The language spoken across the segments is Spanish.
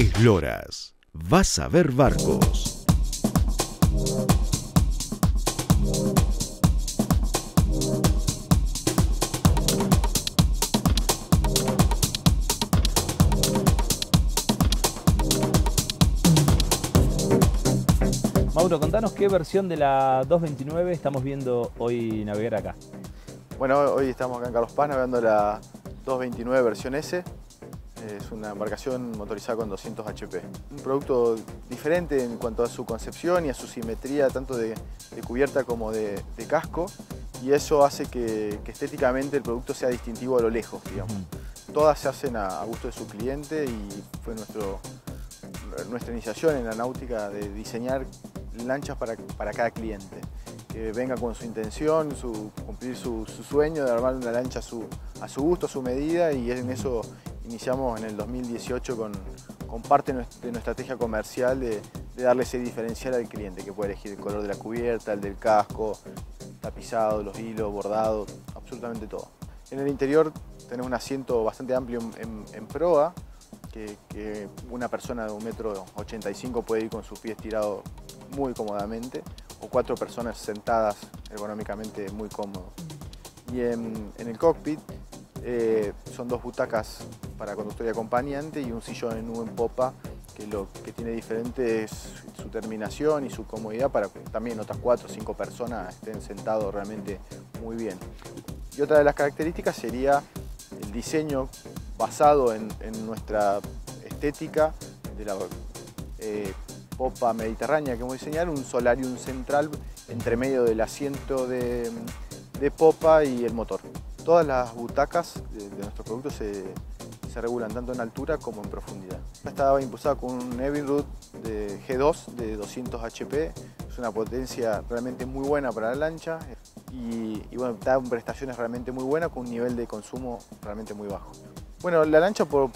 Esloras. Vas a ver barcos. Mauro, contanos qué versión de la 229 estamos viendo hoy navegar acá. Bueno, hoy estamos acá en Carlos Paz navegando la 229 versión S. Es una embarcación motorizada con 200 HP. Un producto diferente en cuanto a su concepción y a su simetría, tanto de, cubierta como de, casco. Y eso hace que, estéticamente el producto sea distintivo a lo lejos, digamos. Todas se hacen a, gusto de su cliente y fue nuestro, nuestra iniciación en la náutica de diseñar lanchas para, para cada cliente. Que venga con su intención, su, cumplir su, sueño de armar una lancha a su, a su gusto, a su medida y en eso iniciamos en el 2018 con, parte de nuestra estrategia comercial de, darle ese diferencial al cliente, que puede elegir el color de la cubierta, el del casco, tapizado, los hilos, bordado, absolutamente todo. En el interior tenemos un asiento bastante amplio en, proa, que, una persona de un metro 85 puede ir con sus pies tirados muy cómodamente, o cuatro personas sentadas ergonómicamente muy cómodo. Y en, el cockpit eh, son dos butacas para conductor y acompañante y un sillón en U en popa que lo que tiene diferente es su terminación y su comodidad para que también otras cuatro o cinco personas estén sentados realmente muy bien. Y otra de las características sería el diseño basado en, nuestra estética de la eh, popa mediterránea que vamos a diseñar, un solarium central entre medio del asiento de, popa y el motor. Todas las butacas de, nuestro producto se, regulan tanto en altura como en profundidad. Estaba impulsada con un Evinrude de G2 de 200 HP, es una potencia realmente muy buena para la lancha y, y bueno, da prestaciones realmente muy buenas con un nivel de consumo realmente muy bajo. Bueno, la lancha por,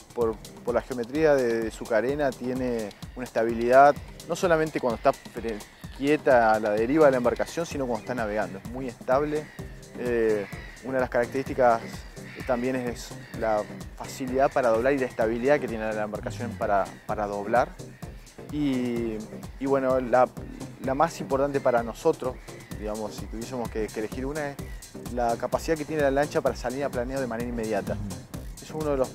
la geometría de, su carena tiene una estabilidad, no solamente cuando está quieta a la deriva de la embarcación, sino cuando está navegando. Es muy estable. Eh, una de las características también es la facilidad para doblar y la estabilidad que tiene la embarcación para, doblar. Y, bueno, la, más importante para nosotros, digamos, si tuviésemos que, elegir una, es la capacidad que tiene la lancha para salir a planeo de manera inmediata es uno de los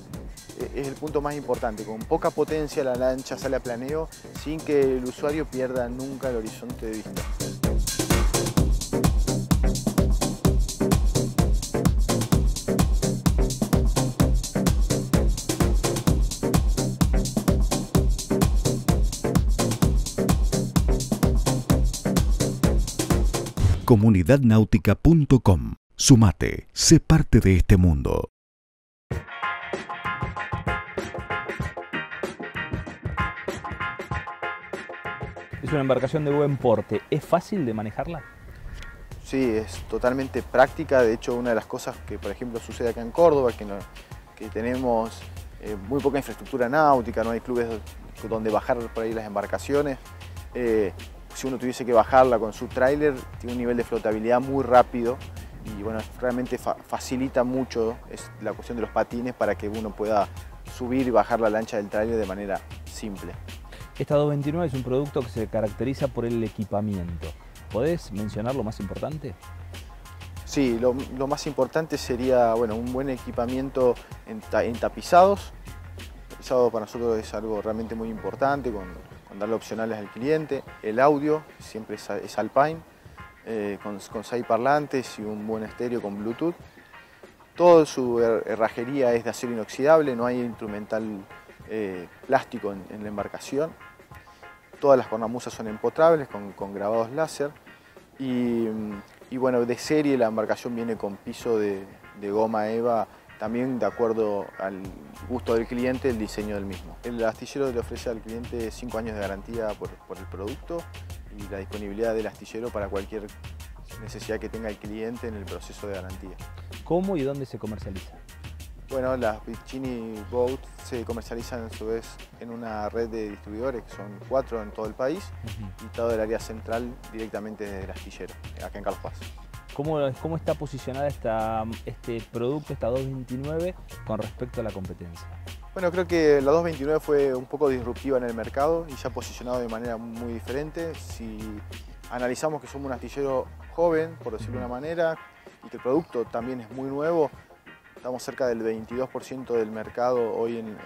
es el punto más importante. Con poca potencia la lancha sale a planeo sin que el usuario pierda nunca el horizonte de vista. comunidadnáutica.com. Sumate, sé parte de este mundo. Es una embarcación de buen porte. ¿Es fácil de manejarla? Sí, es totalmente práctica. De hecho, una de las cosas que, por ejemplo, sucede acá en Córdoba, que, que tenemos eh, muy poca infraestructura náutica, no hay clubes donde bajar por ahí las embarcaciones. Eh, si uno tuviese que bajarla con su tráiler, tiene un nivel de flotabilidad muy rápido y bueno, realmente facilita mucho la cuestión de los patines para que uno pueda subir y bajar la lancha del tráiler de manera simple. Esta 229 es un producto que se caracteriza por el equipamiento. ¿Podés mencionar lo más importante? Sí, lo, más importante sería bueno, un buen equipamiento en, tapizados. Tapizado para nosotros es algo realmente muy importante, con, darle opcionales al cliente. El audio siempre es, Alpine, eh, con, con seis parlantes y un buen estéreo con Bluetooth. Toda su herrajería es de acero inoxidable, no hay instrumental eh, plástico en, la embarcación. Todas las cornamusas son empotrables con, grabados láser. Y, bueno, de serie la embarcación viene con piso de, goma EVA, también de acuerdo al gusto del cliente, el diseño del mismo. El astillero le ofrece al cliente 5 años de garantía por, por el producto y la disponibilidad del astillero para cualquier necesidad que tenga el cliente en el proceso de garantía. ¿Cómo y dónde se comercializa? Bueno, las Vicini Boat se comercializan a su vez en una red de distribuidores, que son cuatro en todo el país, y todo el área central directamente desde el astillero, acá en Carlos Paz. ¿Cómo, cómo está posicionada esta, este producto, esta 229, con respecto a la competencia? Bueno, creo que la 229 fue un poco disruptiva en el mercado y se ha posicionado de manera muy diferente. Si analizamos que somos un astillero joven, por decirlo de una manera, y que el producto también es muy nuevo, estamos cerca del 22% del mercado hoy en,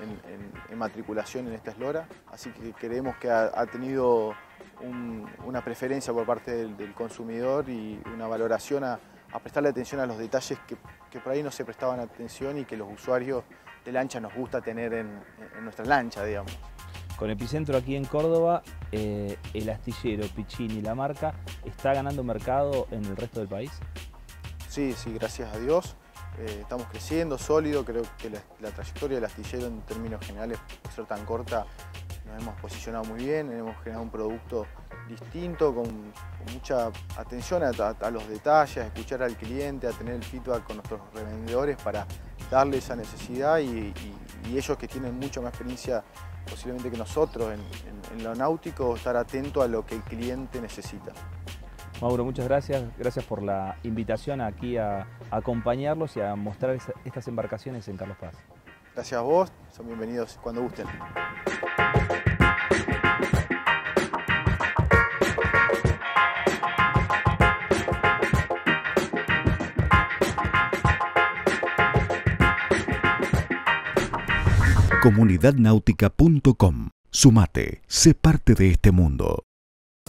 matriculación en esta eslora, así que creemos que ha, tenido una preferencia por parte del, consumidor y una valoración a, prestarle atención a los detalles que, que por ahí no se prestaban atención y que los usuarios de lancha nos gusta tener en, nuestra lancha, digamos. Con Epicentro aquí en Córdoba, eh, el astillero Piccini, la marca, ¿está ganando mercado en el resto del país? Sí, sí, gracias a Dios. Eh, estamos creciendo sólido, creo que la, trayectoria del astillero en términos generales, por ser tan corta, nos hemos posicionado muy bien, hemos generado un producto distinto, con, mucha atención a, los detalles, a escuchar al cliente, a tener el feedback con nuestros revendedores para darle esa necesidad y, ellos que tienen mucha más experiencia posiblemente que nosotros en, lo náutico, estar atento a lo que el cliente necesita. Mauro, muchas gracias. Gracias por la invitación aquí a, acompañarlos y a mostrar estas embarcaciones en Carlos Paz. Gracias a vos, son bienvenidos cuando gusten. comunidadnáutica.com. Sumate, sé parte de este mundo.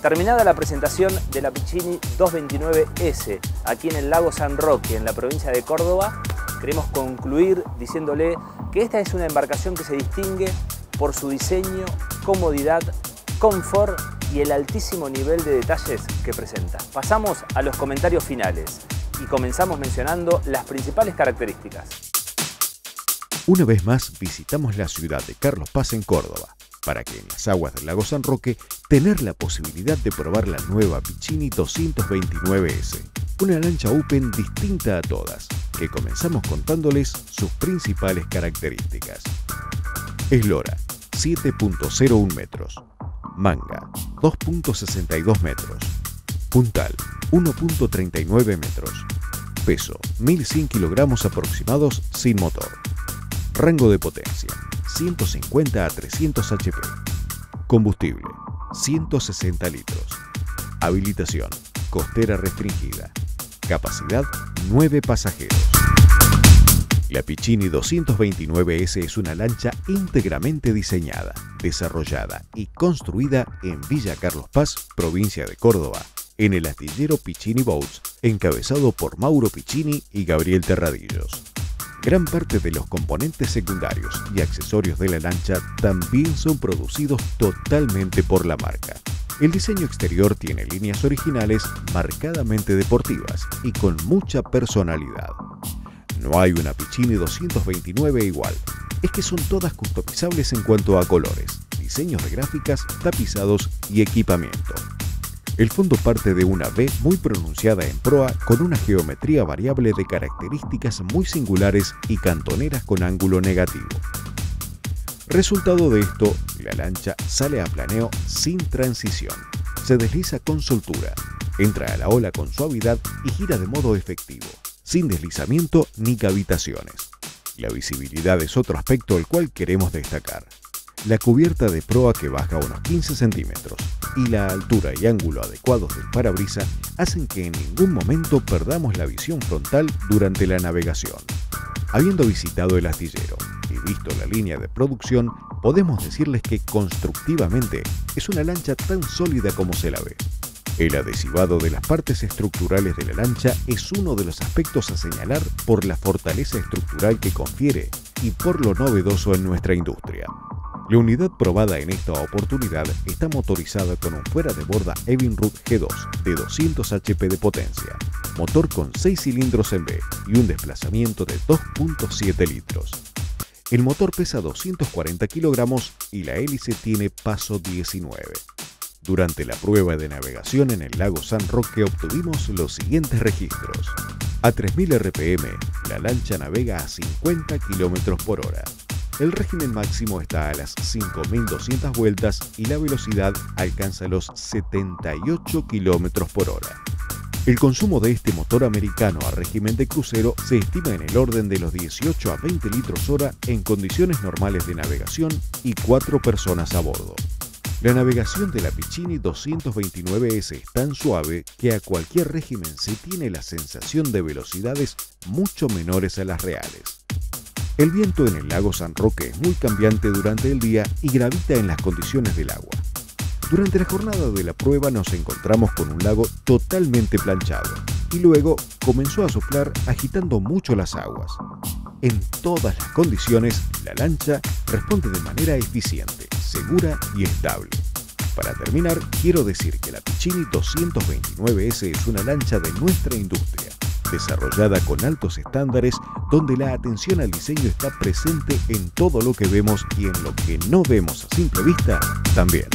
Terminada la presentación de la Piccini 229S aquí en el lago San Roque, en la provincia de Córdoba, queremos concluir diciéndole que esta es una embarcación que se distingue por su diseño, comodidad, confort y el altísimo nivel de detalles que presenta. Pasamos a los comentarios finales y comenzamos mencionando las principales características. Una vez más visitamos la ciudad de Carlos Paz en Córdoba, para que en las aguas del lago San Roque tener la posibilidad de probar la nueva Piccini 229S, una lancha Open distinta a todas, que comenzamos contándoles sus principales características. Eslora, 7.01 metros. Manga, 2.62 metros. Puntal, 1.39 metros. Peso, 1.100 kilogramos aproximados sin motor. Rango de potencia, 150 a 300 HP. Combustible, 160 litros. Habilitación, costera restringida. Capacidad, 9 pasajeros. La Piccini 229S es una lancha íntegramente diseñada, desarrollada y construida en Villa Carlos Paz, provincia de Córdoba, en el astillero Piccini Boats, encabezado por Mauro Piccini y Gabriel Terradillos. Gran parte de los componentes secundarios y accesorios de la lancha también son producidos totalmente por la marca. El diseño exterior tiene líneas originales marcadamente deportivas y con mucha personalidad. No hay una Piccini 229 igual, es que son todas customizables en cuanto a colores, diseños de gráficas, tapizados y equipamiento. El fondo parte de una V muy pronunciada en proa con una geometría variable de características muy singulares y cantoneras con ángulo negativo. Resultado de esto, la lancha sale a planeo sin transición. Se desliza con soltura, entra a la ola con suavidad y gira de modo efectivo, sin deslizamiento ni cavitaciones. La visibilidad es otro aspecto al cual queremos destacar la cubierta de proa que baja unos 15 centímetros y la altura y ángulo adecuados del parabrisa hacen que en ningún momento perdamos la visión frontal durante la navegación. Habiendo visitado el astillero visto la línea de producción, podemos decirles que constructivamente es una lancha tan sólida como se la ve. El adhesivado de las partes estructurales de la lancha es uno de los aspectos a señalar por la fortaleza estructural que confiere y por lo novedoso en nuestra industria. La unidad probada en esta oportunidad está motorizada con un fuera de borda Evinrude G2 de 200 HP de potencia, motor con 6 cilindros en B y un desplazamiento de 2.7 litros. El motor pesa 240 kilogramos y la hélice tiene paso 19. Durante la prueba de navegación en el lago San Roque obtuvimos los siguientes registros. A 3000 RPM, la lancha navega a 50 km por hora. El régimen máximo está a las 5.200 vueltas y la velocidad alcanza los 78 km por hora. El consumo de este motor americano a régimen de crucero se estima en el orden de los 18 a 20 litros hora en condiciones normales de navegación y cuatro personas a bordo. La navegación de la Piccini 229S es tan suave que a cualquier régimen se tiene la sensación de velocidades mucho menores a las reales. El viento en el lago San Roque es muy cambiante durante el día y gravita en las condiciones del agua. Durante la jornada de la prueba nos encontramos con un lago totalmente planchado y luego comenzó a soplar agitando mucho las aguas. En todas las condiciones, la lancha responde de manera eficiente, segura y estable. Para terminar, quiero decir que la Piccini 229S es una lancha de nuestra industria, desarrollada con altos estándares donde la atención al diseño está presente en todo lo que vemos y en lo que no vemos a simple vista también.